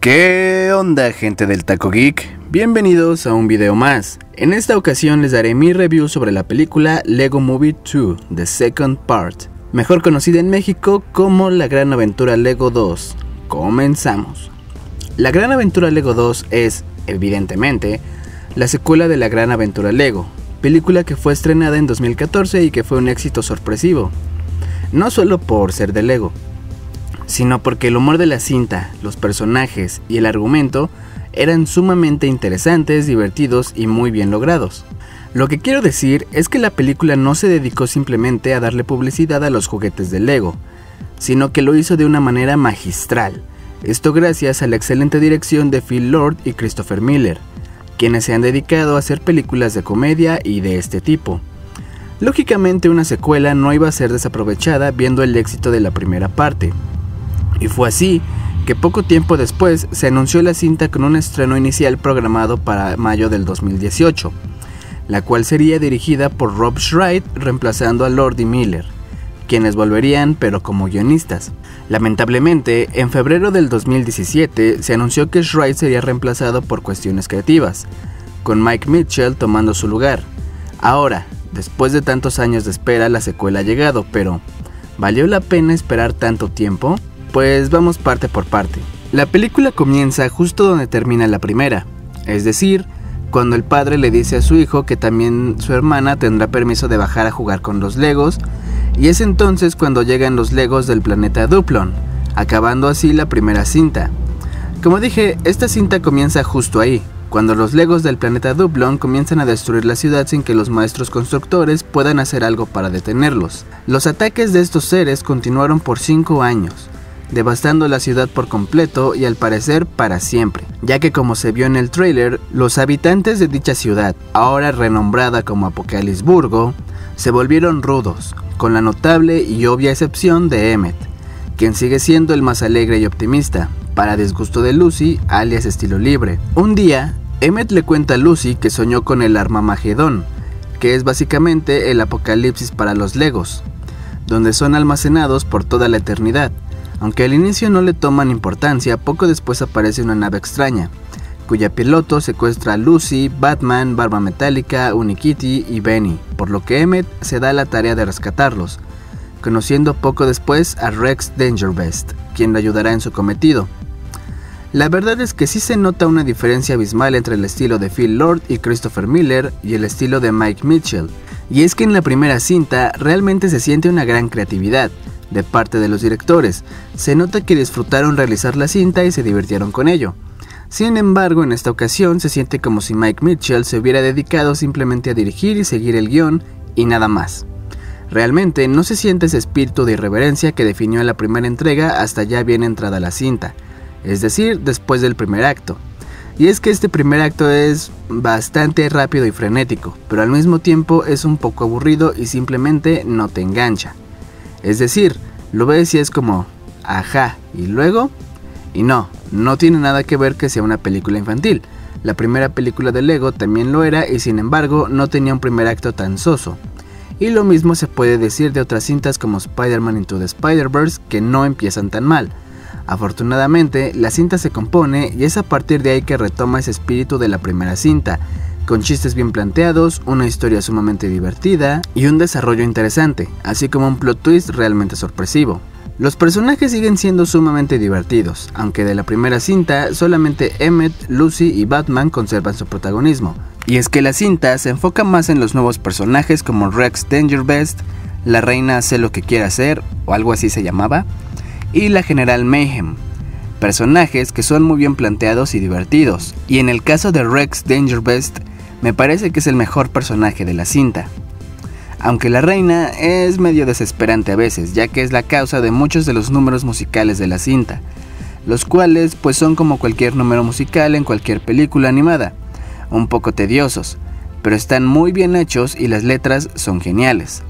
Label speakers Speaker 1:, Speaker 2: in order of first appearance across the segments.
Speaker 1: ¿Qué onda gente del Taco Geek? Bienvenidos a un video más. En esta ocasión les daré mi review sobre la película Lego Movie 2, The Second Part, mejor conocida en México como La Gran Aventura Lego 2. Comenzamos. La Gran Aventura Lego 2 es, evidentemente, la secuela de La Gran Aventura Lego, película que fue estrenada en 2014 y que fue un éxito sorpresivo. No solo por ser de Lego, sino porque el humor de la cinta, los personajes y el argumento eran sumamente interesantes, divertidos y muy bien logrados. Lo que quiero decir es que la película no se dedicó simplemente a darle publicidad a los juguetes de Lego, sino que lo hizo de una manera magistral. Esto gracias a la excelente dirección de Phil Lord y Christopher Miller, quienes se han dedicado a hacer películas de comedia y de este tipo. Lógicamente una secuela no iba a ser desaprovechada viendo el éxito de la primera parte, y fue así que poco tiempo después se anunció la cinta con un estreno inicial programado para mayo del 2018, la cual sería dirigida por Rob Schreit reemplazando a Lordy Miller, quienes volverían pero como guionistas. Lamentablemente, en febrero del 2017 se anunció que Schreit sería reemplazado por cuestiones creativas, con Mike Mitchell tomando su lugar. Ahora, después de tantos años de espera, la secuela ha llegado, pero ¿valió la pena esperar tanto tiempo? Pues vamos parte por parte. La película comienza justo donde termina la primera, es decir, cuando el padre le dice a su hijo que también su hermana tendrá permiso de bajar a jugar con los Legos, y es entonces cuando llegan los Legos del planeta Duplon, acabando así la primera cinta. Como dije, esta cinta comienza justo ahí, cuando los Legos del planeta Duplon comienzan a destruir la ciudad sin que los maestros constructores puedan hacer algo para detenerlos. Los ataques de estos seres continuaron por 5 años, devastando la ciudad por completo y al parecer para siempre, ya que como se vio en el trailer, los habitantes de dicha ciudad, ahora renombrada como Apocalisburgo, se volvieron rudos, con la notable y obvia excepción de Emmet, quien sigue siendo el más alegre y optimista, para disgusto de Lucy, alias estilo libre. Un día, Emmet le cuenta a Lucy que soñó con el Armamagedón, que es básicamente el apocalipsis para los Legos, donde son almacenados por toda la eternidad, aunque al inicio no le toman importancia, poco después aparece una nave extraña, cuya piloto secuestra a Lucy, Batman, Barba Metálica, Unikitty y Benny, por lo que Emmet se da la tarea de rescatarlos, conociendo poco después a Rex Dangerbest, quien le ayudará en su cometido. La verdad es que sí se nota una diferencia abismal entre el estilo de Phil Lord y Christopher Miller y el estilo de Mike Mitchell, y es que en la primera cinta realmente se siente una gran creatividad, de parte de los directores. Se nota que disfrutaron realizar la cinta y se divirtieron con ello. Sin embargo, en esta ocasión se siente como si Mike Mitchell se hubiera dedicado simplemente a dirigir y seguir el guion y nada más. Realmente no se siente ese espíritu de irreverencia que definió la primera entrega hasta ya bien entrada la cinta, es decir, después del primer acto. Y es que este primer acto es bastante rápido y frenético, pero al mismo tiempo es un poco aburrido y simplemente no te engancha. Es decir, lo ves y es como, ajá, y luego, y no, no tiene nada que ver que sea una película infantil. La primera película de Lego también lo era y sin embargo no tenía un primer acto tan soso. Y lo mismo se puede decir de otras cintas como Spider-Man Into the Spider-Verse que no empiezan tan mal. Afortunadamente, la cinta se compone y es a partir de ahí que retoma ese espíritu de la primera cinta, con chistes bien planteados, una historia sumamente divertida y un desarrollo interesante, así como un plot twist realmente sorpresivo. Los personajes siguen siendo sumamente divertidos, aunque de la primera cinta solamente Emmet, Lucy y Batman conservan su protagonismo. Y es que la cinta se enfoca más en los nuevos personajes como Rex Dangerbest, la reina hace lo que quiera hacer, o algo así se llamaba, y la general Mayhem, personajes que son muy bien planteados y divertidos. Y en el caso de Rex Dangerbest, me parece que es el mejor personaje de la cinta. Aunque la reina es medio desesperante a veces, ya que es la causa de muchos de los números musicales de la cinta, los cuales pues son como cualquier número musical en cualquier película animada, un poco tediosos, pero están muy bien hechos y las letras son geniales.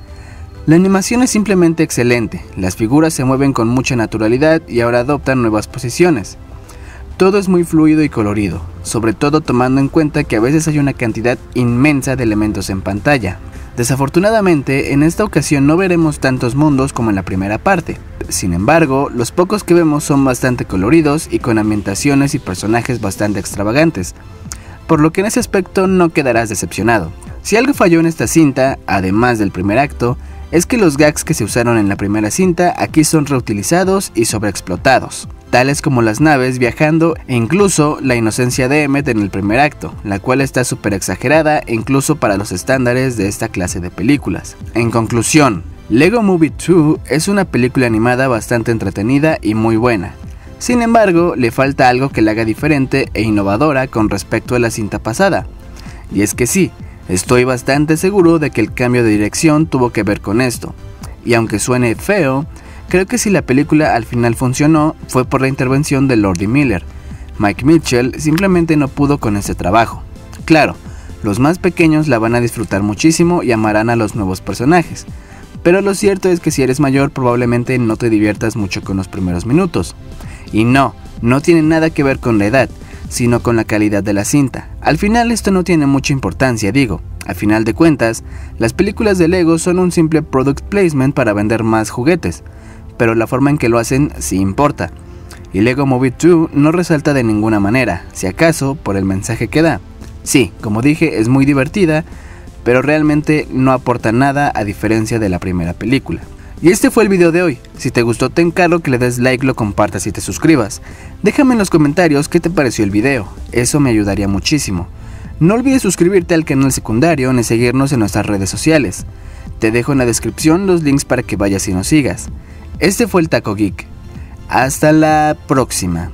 Speaker 1: La animación es simplemente excelente, las figuras se mueven con mucha naturalidad y ahora adoptan nuevas posiciones. Todo es muy fluido y colorido, sobre todo tomando en cuenta que a veces hay una cantidad inmensa de elementos en pantalla. Desafortunadamente, en esta ocasión no veremos tantos mundos como en la primera parte. Sin embargo, los pocos que vemos son bastante coloridos y con ambientaciones y personajes bastante extravagantes, por lo que en ese aspecto no quedarás decepcionado. Si algo falló en esta cinta, además del primer acto, es que los gags que se usaron en la primera cinta aquí son reutilizados y sobreexplotados, tales como las naves viajando e incluso la inocencia de Emmet en el primer acto, la cual está súper exagerada incluso para los estándares de esta clase de películas. En conclusión, Lego Movie 2 es una película animada bastante entretenida y muy buena. Sin embargo, le falta algo que la haga diferente e innovadora con respecto a la cinta pasada. Y es que sí, Estoy bastante seguro de que el cambio de dirección tuvo que ver con esto. Y aunque suene feo, creo que si la película al final funcionó fue por la intervención de Lordy Miller. Mike Mitchell simplemente no pudo con ese trabajo. Claro, los más pequeños la van a disfrutar muchísimo y amarán a los nuevos personajes. Pero lo cierto es que si eres mayor probablemente no te diviertas mucho con los primeros minutos. Y no, no tiene nada que ver con la edad, sino con la calidad de la cinta. Al final esto no tiene mucha importancia, digo. A final de cuentas, las películas de Lego son un simple product placement para vender más juguetes, pero la forma en que lo hacen sí importa. Y Lego Movie 2 no resalta de ninguna manera, si acaso por el mensaje que da. Sí, como dije, es muy divertida, pero realmente no aporta nada a diferencia de la primera película. Y este fue el video de hoy. Si te gustó te encargo que le des like, lo compartas y te suscribas. Déjame en los comentarios qué te pareció el video, eso me ayudaría muchísimo. No olvides suscribirte al canal secundario ni seguirnos en nuestras redes sociales. Te dejo en la descripción los links para que vayas y nos sigas. Este fue el Taco Geek. Hasta la próxima.